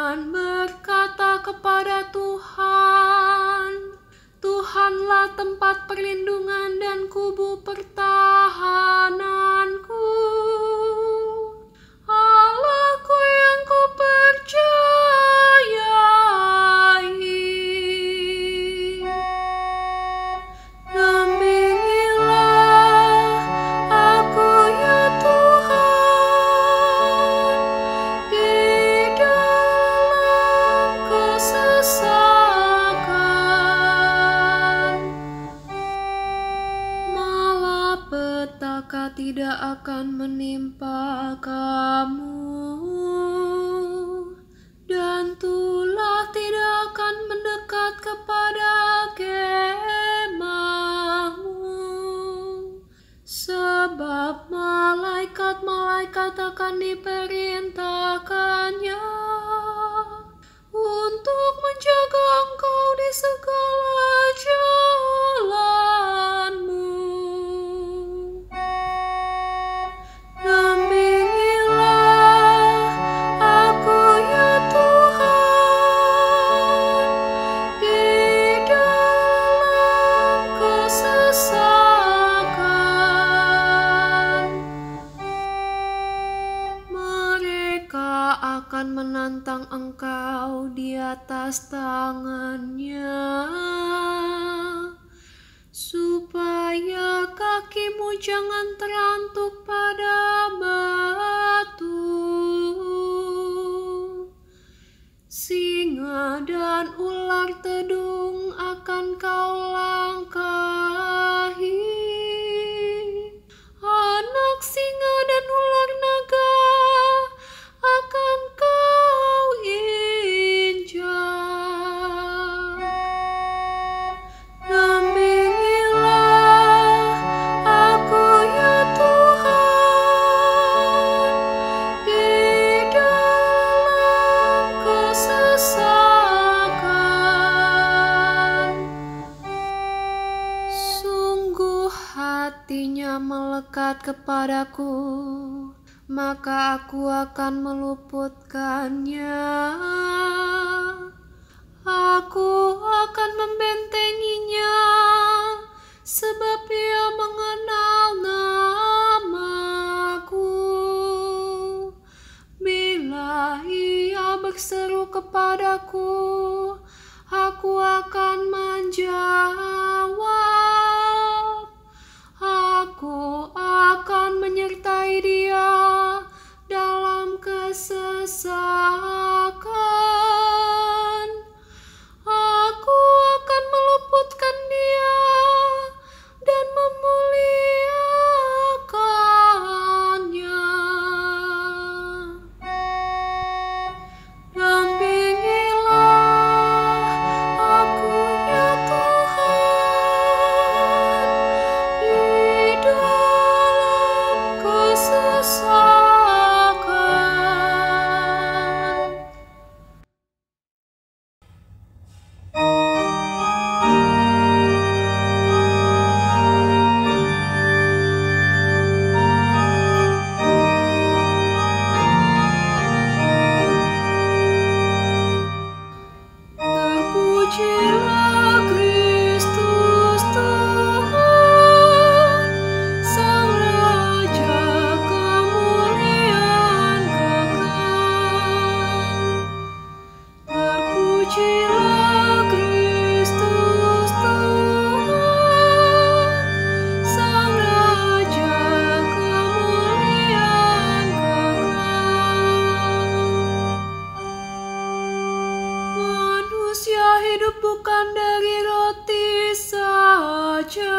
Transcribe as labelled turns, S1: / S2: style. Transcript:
S1: Tuhan berkata kepada Tuhan, Tuhanlah tempat perlindungan dan kubu pertahanan tidak akan menimpa kamu. Dan tulah tidak akan mendekat kepada kemahmu. Sebab malaikat-malaikat akan diperintahkannya untuk menjaga engkau di segala akan menantang engkau di atas tangannya, supaya kakimu jangan terantuk pada kepadaku, maka aku akan meluputkannya. Aku akan membentenginya, sebab ia mengenal namaku. Bila ia berseru kepadaku, hidup bukan dari roti saja.